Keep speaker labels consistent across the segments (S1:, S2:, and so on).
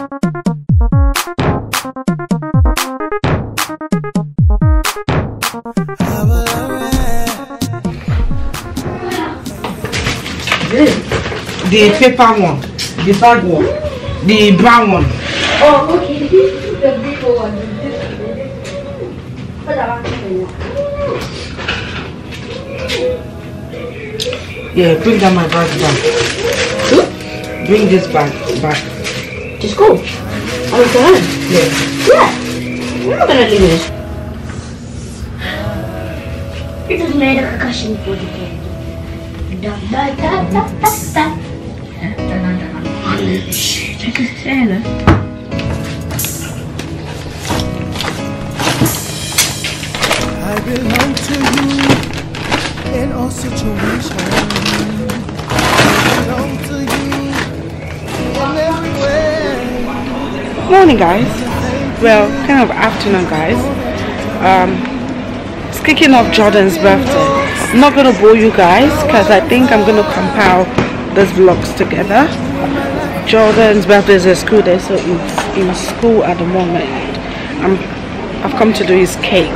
S1: The paper one, the bag one, the brown one.
S2: Oh, okay. This is the bigger one.
S1: Yeah, bring that my bag back. Bring this bag back.
S2: Just go. I'm done.
S1: Yeah.
S2: Yeah. We're not gonna leave this. It was made a concussion for the kid. Da da da da da da.
S3: I belong to you in all situations. I belong to you in every way.
S1: Morning, guys. Well, kind of afternoon, guys. Um, speaking of Jordan's birthday, I'm not gonna bore you guys because I think I'm gonna compile these vlogs together. Jordan's birthday is a school day, so he's in school at the moment. I'm, I've come to do his cake.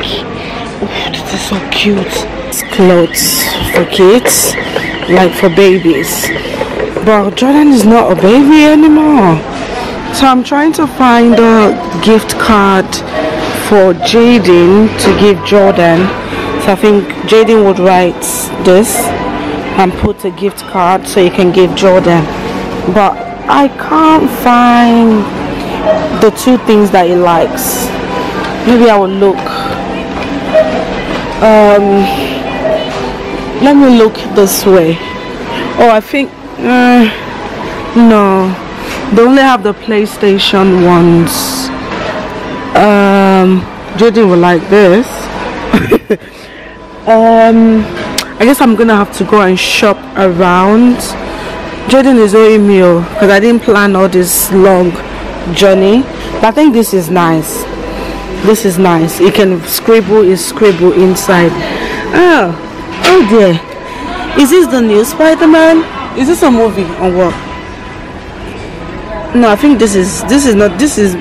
S1: Oh, this is so cute. It's clothes for kids, like for babies. But Jordan is not a baby anymore. So I'm trying to find a gift card for Jayden to give Jordan. So I think Jayden would write this and put a gift card so you can give Jordan. But I can't find the two things that he likes. Maybe I will look. Um, let me look this way. Oh, I think. Uh, no, they only have the PlayStation ones. Um, Jayden will like this. um, I guess I'm gonna have to go and shop around. Jayden is owing me because I didn't plan all this long journey. But I think this is nice. This is nice. You can scribble is scribble inside. Oh, oh dear. Is this the new Spider-Man? Is this a movie or what? No, I think this is this is not this is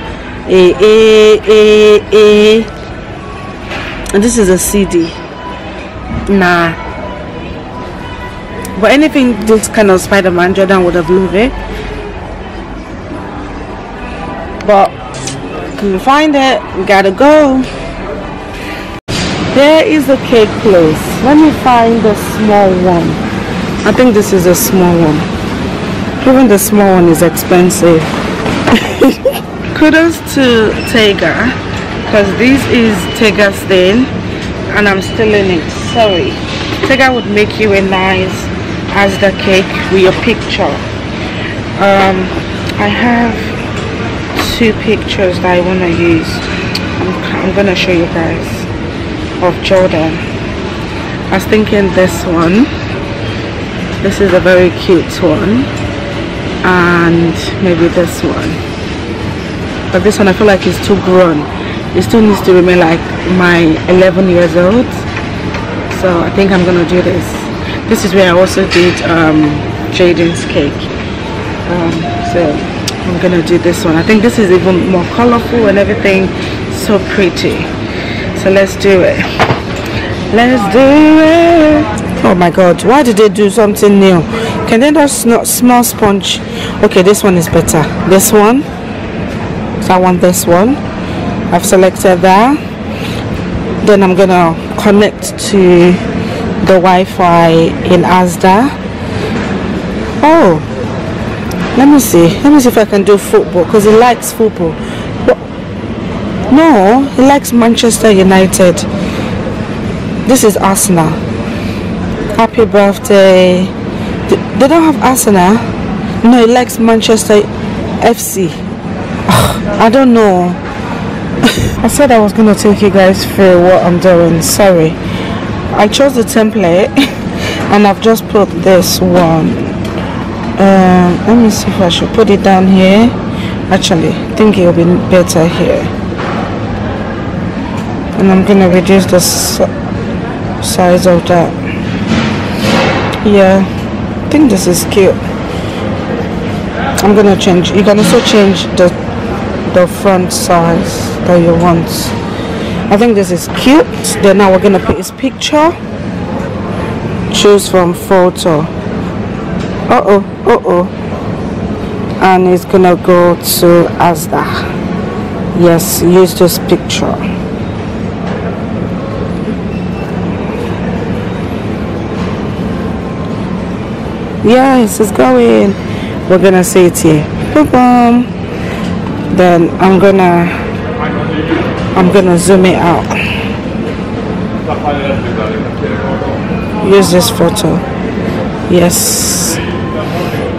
S1: a a a a and this is a CD. Nah. But anything this kind of Spider-Man Jordan would have loved it. But couldn't find it. We gotta go. There is a cake close. Let me find the small one. I think this is a small one. Even the small one is expensive. Kudos to Tega because this is Tega's thing and I'm stealing it. Sorry. Tega would make you a nice Asda cake with your picture. Um, I have two pictures that I want to use. I'm, I'm gonna show you guys of Jordan. I was thinking this one. This is a very cute one and maybe this one. But this one I feel like it's too grown. It still needs to remain like my 11 years old. So I think I'm gonna do this. This is where I also did um, Jayden's cake. Um, so I'm gonna do this one. I think this is even more colorful and everything. So pretty. So let's do it. Let's do it oh my god why did they do something new? Can they just not small sponge? Okay this one is better. This one? So I want this one? I've selected that. Then I'm gonna connect to the Wi-Fi in Asda. Oh let me see. Let me see if I can do football because he likes football. But no he likes Manchester United. This is Arsenal happy birthday. They don't have Arsenal. No he likes Manchester FC I don't know. I said I was gonna take you guys through what I'm doing. Sorry. I chose the template and I've just put this one. Um, let me see if I should put it down here. Actually I think it will be better here. And I'm gonna reduce the size of that yeah. I think this is cute. I'm gonna change you can also change the the front size that you want. I think this is cute. Then now we're gonna put his picture. Choose from photo. Uh-oh uh-oh. And it's gonna go to Asda. Yes use this picture yes it's going we're gonna say it here boom, boom. then I'm gonna I'm gonna zoom it out use this photo yes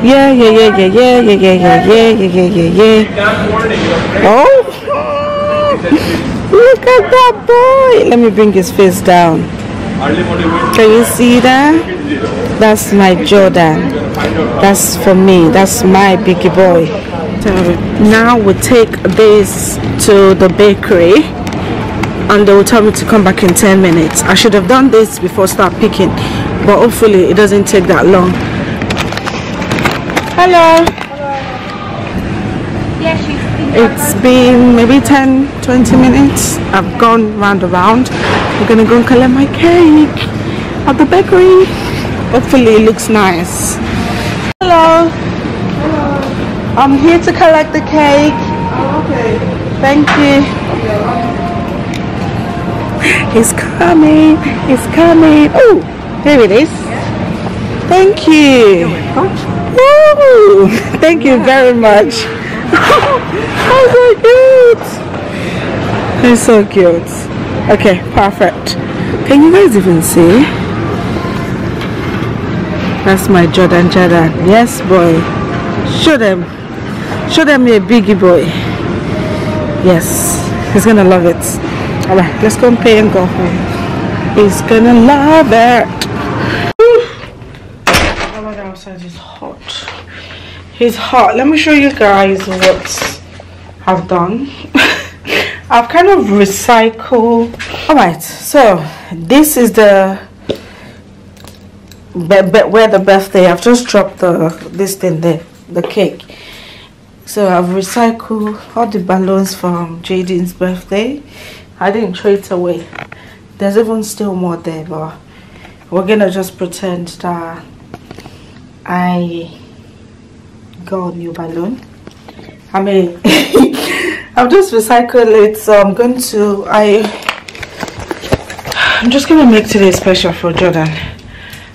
S1: yeah yeah yeah yeah yeah yeah yeah yeah yeah yeah yeah yeah yeah oh look at that boy let me bring his face down can you see that that's my Jordan. That's for me. That's my biggie boy. So now we take this to the bakery and they will tell me to come back in 10 minutes. I should have done this before start picking but hopefully it doesn't take that long. Hello. It's been maybe 10 20 minutes. I've gone round around. We're gonna go and collect my cake at the bakery hopefully it looks nice hello hello. I'm here to collect the cake okay thank you It's coming. It's coming. Oh, there it is. Thank you. Thank you very much. oh, so cute. It's so cute. Okay, perfect. Can you guys even see? That's my Jordan Jordan. Yes, boy. Show them. Show them you're a biggie boy. Yes, he's gonna love it. All right, let's go and pay and go home. He's gonna love it. Oh my god, outside is hot. It's hot. Let me show you guys what I've done. I've kind of recycled. All right, so this is the be, be, where the birthday. I've just dropped the this thing there, the cake. So I've recycled all the balloons from Jayden's birthday. I didn't throw it away. There's even still more there, but we're gonna just pretend that I got a new balloon. I mean, I've just recycled it, so I'm going to. I. I'm just gonna make today special for Jordan.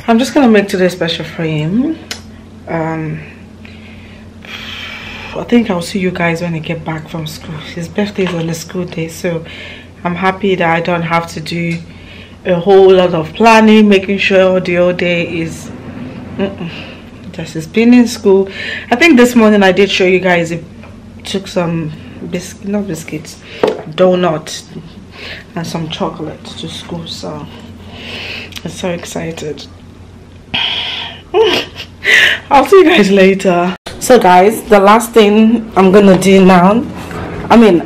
S1: I'm just gonna make today special for him. Um. I think I'll see you guys when I get back from school. His birthday is on a school day, so I'm happy that I don't have to do a whole lot of planning, making sure the whole day is mm -mm, just has been in school. I think this morning I did show you guys it took some biscuit, not biscuits, donut and some chocolate to school. So I'm so excited. I'll see you guys later. So guys, the last thing I'm gonna do now, I mean,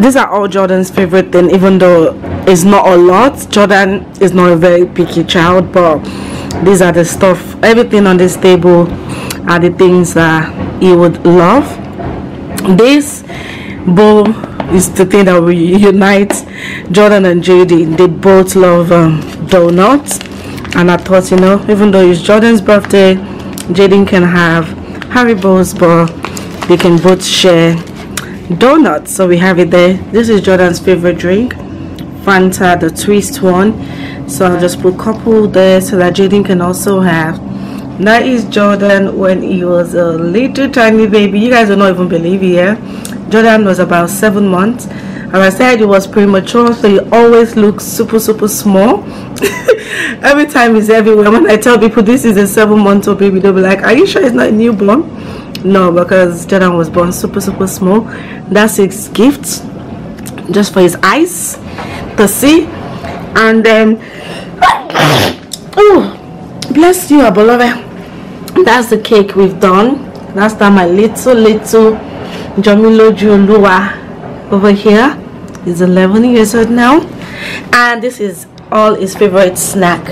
S1: these are all Jordan's favorite thing, even though it's not a lot. Jordan is not a very picky child, but these are the stuff, everything on this table are the things that he would love. This bowl is the thing that we unite Jordan and JD. They both love um, donuts, and I thought, you know, even though it's Jordan's birthday, Jayden can have Harry Haribos, but they can both share donuts. So we have it there. This is Jordan's favorite drink, Fanta, the twist one. So I'll just put a couple there so that Jayden can also have. That is Jordan when he was a little tiny baby. You guys will not even believe it, yeah? Jordan was about seven months. And I said he was premature, so he always looks super, super small. Every time is everywhere. When I tell people this is a seven month old baby, they'll be like, Are you sure it's not newborn? No, because Jordan was born super, super small. That's his gift, just for his eyes to see. And then, oh, bless you, beloved. That's the cake we've done. That's that my little, little Jamilo Julua over here. He's 11 years old now. And this is all his favorite snack.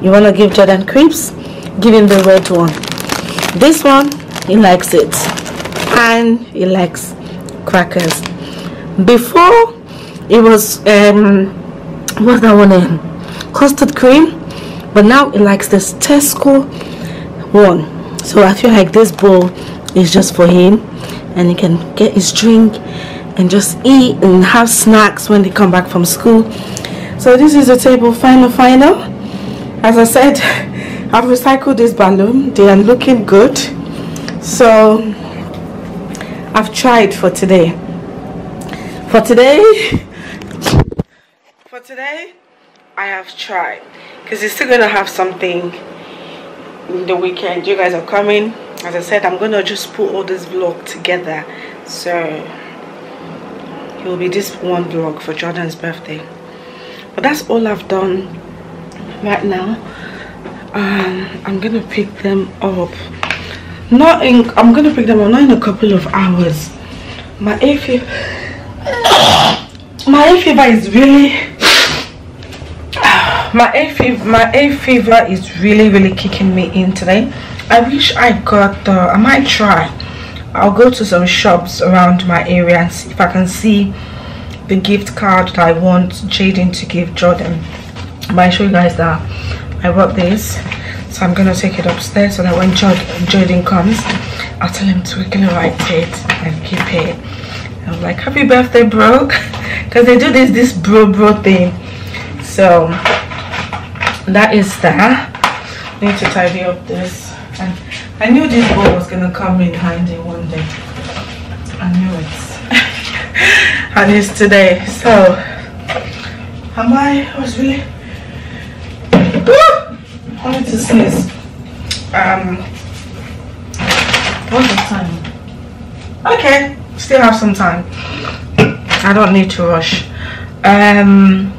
S1: You want to give Jordan crepes? Give him the red one. This one, he likes it. And he likes crackers before it was um what's that one name custard cream but now it likes this tesco one so i feel like this bowl is just for him and he can get his drink and just eat and have snacks when they come back from school so this is the table final final. As i said i've recycled this balloon. They are looking good. So i've tried for today. For today for today i have tried. Because it's still gonna have something in the weekend. You guys are coming. As i said i'm gonna just put all this vlog together. So it will be this one vlog for jordan's birthday but that's all i've done right now. Um i'm gonna pick them up. Not in i'm gonna pick them up not in a couple of hours. My fever my fever is really my a fever my a fever is really really kicking me in today. I wish i got the i might try. I'll go to some shops around my area and see if i can see the gift card that i want jayden to give jordan. But i show you guys that i bought this so i'm gonna take it upstairs so that when jordan, comes i'll tell him to write it and keep it. I'm like happy birthday bro. Because they do this this bro bro thing. So that is that. Need to tidy up this. And i knew this bowl was gonna come in handy one day. I knew it and it's today. So am i I was really wanted to sneeze um what's the time? Okay still have some time. I don't need to rush. Um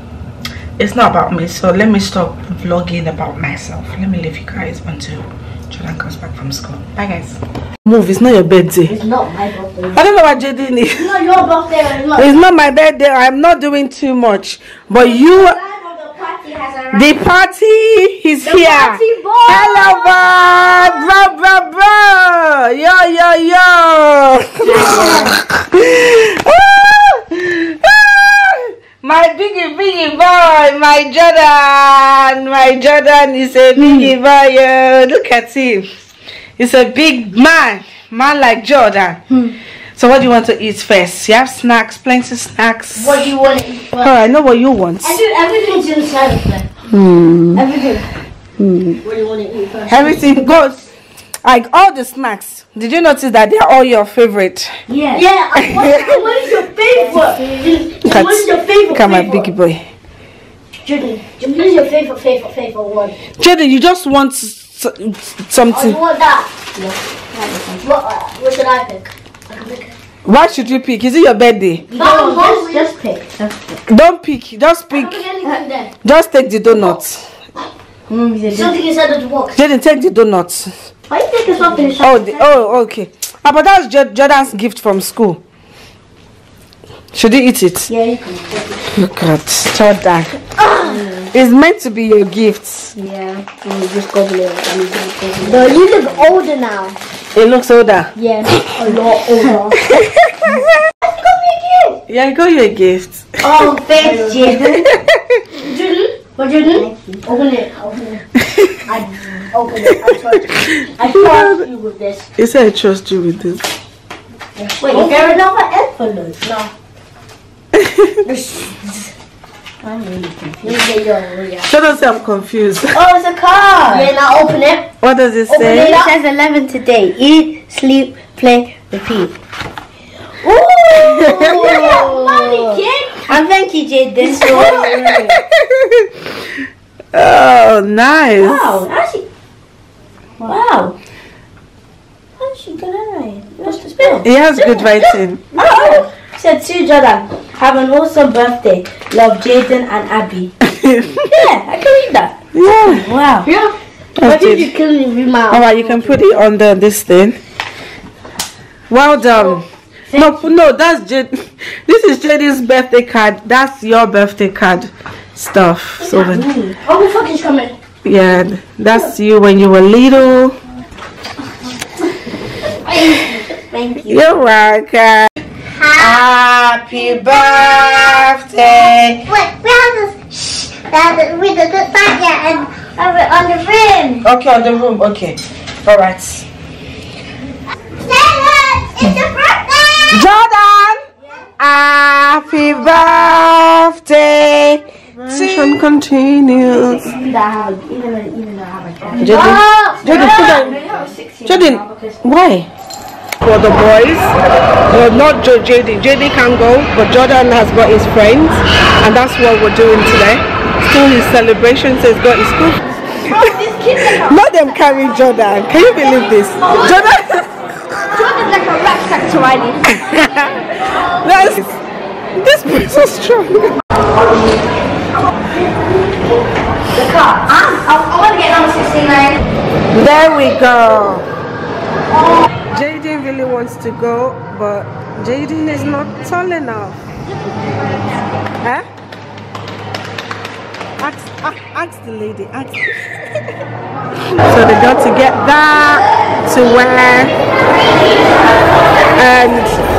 S1: it's not about me so let me stop vlogging about myself. Let me leave you guys until jordan comes back from school? Bye guys. Move it's not your birthday.
S2: It's not my birthday.
S1: i don't know what jayden is
S2: It's not your birthday. It's not.
S1: it's not my birthday. I'm not doing too much. But you
S2: The time the party has
S1: the party is
S2: The
S1: here.
S2: party boy.
S1: hello boy bro bro bro. Yo yo yo my biggie biggie boy my jordan my jordan is a hmm. biggie boy yo. look at him he's a big man man like jordan hmm. so what do you want to eat first you have snacks plenty of snacks
S2: What do you want to eat first?
S1: right i know what you want
S2: I do everything's inside of there.
S1: Hmm.
S2: Everything. Hmm. What do you want to eat first?
S1: Everything goes like all the snacks. Did you notice that they're all your favorite?
S2: Yeah. Yeah. What, what is your favorite?
S1: Look
S2: What is your favorite?
S1: Look at my
S2: favorite?
S1: biggie boy.
S2: Jordan, what is your favorite, favorite, favorite one?
S1: Jayden, you just want s-
S2: Oh, you
S1: something.
S2: want that? Yeah. What, uh, what should I pick? I can pick.
S1: Why should you pick? Is it your birthday?
S2: No, just, just pick. Just pick.
S1: Don't pick. Just pick.
S2: Pick anything there.
S1: Just take the donut.
S2: Something inside of the box.
S1: Jayden, take the donut.
S2: Why you think it's something inside?
S1: Oh, the, oh, okay. Ah, but that was Jordan's gift from school. Should he eat it?
S2: Yeah, you can. pick
S1: Look at Jordan. It's meant to be your gift.
S2: Yeah, let me just gobble it. Let me just gobble it. No, you look older now.
S1: It looks older.
S2: Yeah, a lot older. I got you a gift.
S1: Yeah, I got you a gift.
S2: Oh, thanks, Jayden. Jayden, what Jayden? Open it. Open it. I open it. I trust. I trust you with this.
S1: He said I trust you with this.
S2: Wait, is there another envelope? No. I'm really confused. Let me get your yeah.
S1: Jordan say I'm confused.
S2: Oh, it's a card. Yeah, now open it.
S1: What does it
S2: Open
S1: say?
S2: it up. says 11 today. Eat, sleep, play, repeat. Ooh! money, kid. And thank you, Jayden.
S1: oh, nice.
S2: wow, actually. Wow. Actually, good eye. What's the spell?
S1: He has good writing.
S2: Oh, oh. said to Jordan, have an awesome birthday. Love Jayden and Abbey. yeah, I can read that.
S1: yeah.
S2: Wow. Yeah. Why did you kill me with my
S1: Alright, you can put it under this thing. Well done. No, no, that's Jade. This is Jayden's birthday card. That's your birthday card stuff. So when-
S2: Oh, the fuck is coming?
S1: yeah, that's you when you were little.
S2: Thank you.
S1: You're welcome. Happy birthday.
S2: Wait, we have this. Shh. That we did this back yet and have on the room.
S1: Okay, on the room. Okay. All right.
S2: It's birthday.
S1: Jordan. Happy birthday. Tradition continues.
S2: Even though I have a, even though, even though I have a cat.
S1: Jordan, Jordan. Jordan, why? For the boys, well, not Jo- JD. JD can go, but Jordan has got his friends, and that's what we're doing today. Still his celebration, so he's got his school. Let them carry Jordan. Can you believe this? Jordan.
S2: Jordan's like a rucksack to Riley.
S1: That's, this boy's so strong.
S2: The car. I'm, I, I want to get number 69.
S1: There we go. Jayden really wants to go, but Jayden is not tall enough. Huh? Ask, ah, ask the lady. Ask. so they got to get that to wear, and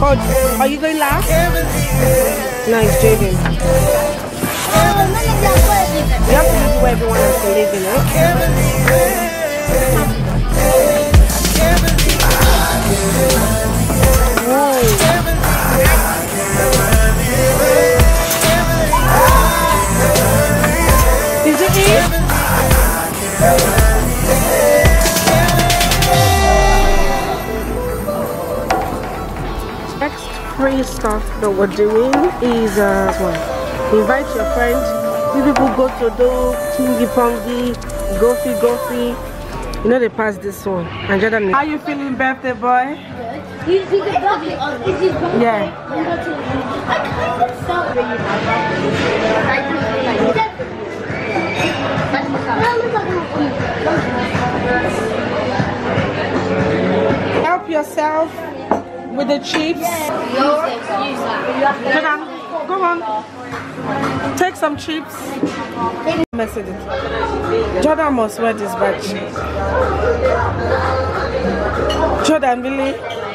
S1: Oh, are you going last? No, Nice, Jayden. You have to leave where everyone else can live it. Whoa. Stuff that we're doing is uh, what? Invite your friends. You people go to do tingy pongy, goofy goofy. You know they pass this one. And Jordan, how you feeling, birthday boy?
S2: He's, he's a doggy. Is he doggy?
S1: Yeah.
S2: I kind of felt
S1: Help yourself with the chips. Jordan, go on. Take some chips. Message. Jordan must wear this badge. Jordan, really?